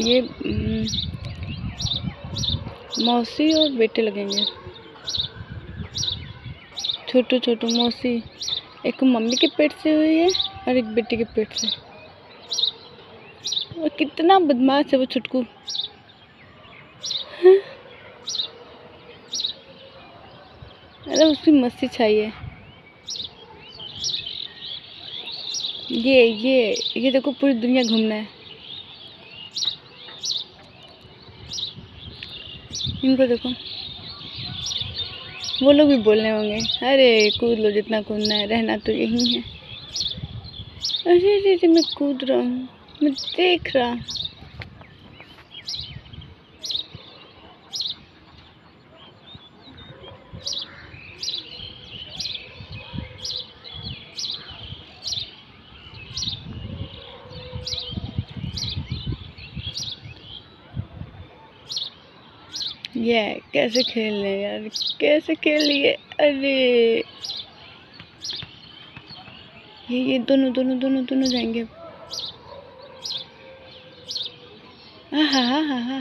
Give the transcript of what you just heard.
ये हम्म, मौसी और बेटे लगेंगे। छोटू छोटू मौसी एक मम्मी के पेट से हुई है और एक बेटे के पेट से। और कितना बदमाश है वो छुटकू हाँ? अरे उसकी मस्ती चाहिए ये ये ये देखो पूरी दुनिया घूमना है। इनको देखो। वो लोग भी बोलने होंगे, अरे, कूद लो, जितना कूदना है, रहना तो यही है। अरे अरे मैं कूद रहा हूँ, मैं देख रहा ये कैसे खेल रहे यार? कैसे खेल लिए अरे! ये ये दोनों दोनों दोनों दोनों जाएँगे हाँ हाँ हाँ हाँ